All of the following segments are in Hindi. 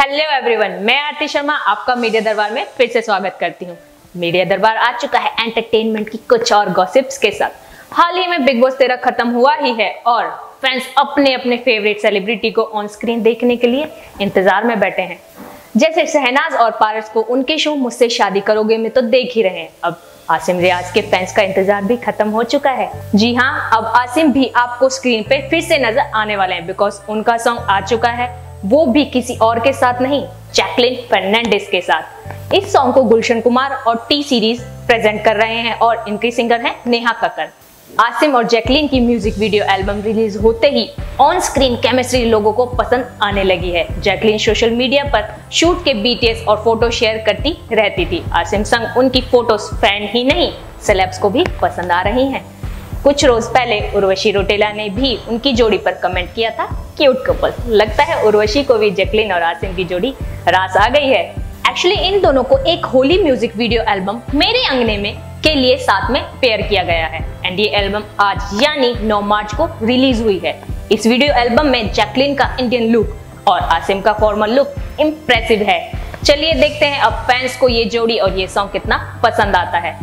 हेलो एवरीवन मैं आरती शर्मा आपका मीडिया दरबार में फिर से स्वागत करती हूँ। मीडिया दरबार आ चुका है एंटरटेनमेंट की कुछ और गॉसिप्स के साथ। हाल ही में बिग बॉस तेरह खत्म हुआ ही है और फैंस अपने अपने फेवरेट सेलिब्रिटी को ऑन स्क्रीन देखने के लिए इंतज़ार में बैठे हैं। जैसे शहनाज और पारस को उनके शो मुझसे शादी करोगे में तो देख ही रहे हैं। अब आसिम रियाज के फैंस का इंतज़ार भी खत्म हो चुका है। जी हाँ अब आसिम भी आपको स्क्रीन पे फिर से नज़र आने वाले हैं बिकॉज़ उनका सॉन्ग आ चुका है। वो भी किसी और के साथ नहीं जैकलिन फर्नांडिस के साथ। इस सॉन्ग को गुलशन कुमार और टी सीरीज़ प्रेजेंट कर रहे हैं और इनकी सिंगर हैं नेहा कक्कर आसिम और जैकलिन की म्यूज़िक वीडियो एल्बम रिलीज़ होते ही ऑन स्क्रीन केमिस्ट्री लोगों को पसंद आने लगी है। जैकलिन सोशल मीडिया पर शूट के बीटीएस और फ़ोटो शेयर करती रहती थी। आसिम संग उनकी फ़ोटोज़ फ़ैन ही नहीं सेलेब्स को भी पसंद आ रही हैं। कुछ रोज पहले उर्वशी रोटेला ने भी उनकी जोड़ी पर कमेंट किया था क्यूट कपल लगता है उर्वशी को भी जैकलिन और आसिम की जोड़ी रास आ गई है। एक्चुअली इन दोनों को एक होली म्यूज़िक वीडियो एल्बम मेरे अंगने में के लिए साथ में पेयर किया गया है। एंड ये एल्बम आज, यानी 9 मार्च को रिलीज़ हुई है। इस वीडियो एल्बम में जैकलिन का इंडियन लुक और आसिम का फॉर्मल लुक इम्प्रेसिव है। चलिए देखते हैं अब फैंस को ये जोड़ी और ये सॉन्ग कितना पसंद आता है।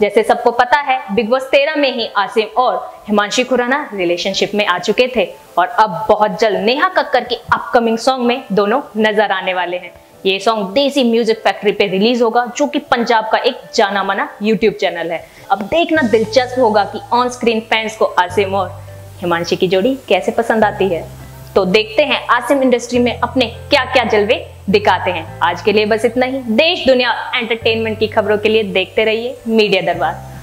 जैसे सबको पता है बिग बॉस तेरह में ही आसिम और हिमांशी खुराना रिलेशनशिप में आ चुके थे और अब बहुत जल्द नेहा कक्कर की अपकमिंग सॉन्ग में दोनों नज़र आने वाले हैं। ये सॉन्ग देसी म्यूज़िक फैक्ट्री पे रिलीज़ होगा, जो कि पंजाब का एक जाना माना यूट्यूब चैनल है। अब देखना दिलचस्प होगा कि ऑन स्क्रीन फैंस को आसिम और हिमांशी की जोड़ी कैसे पसंद आती है। तो देखते हैं आसिम इंडस्ट्री में अपने क्या क्या जलवे दिखाते हैं। आज के लिए बस इतना ही। देश, दुनिया एंटरटेनमेंट की खबरों के लिए देखते रहिए मीडिया दरबार।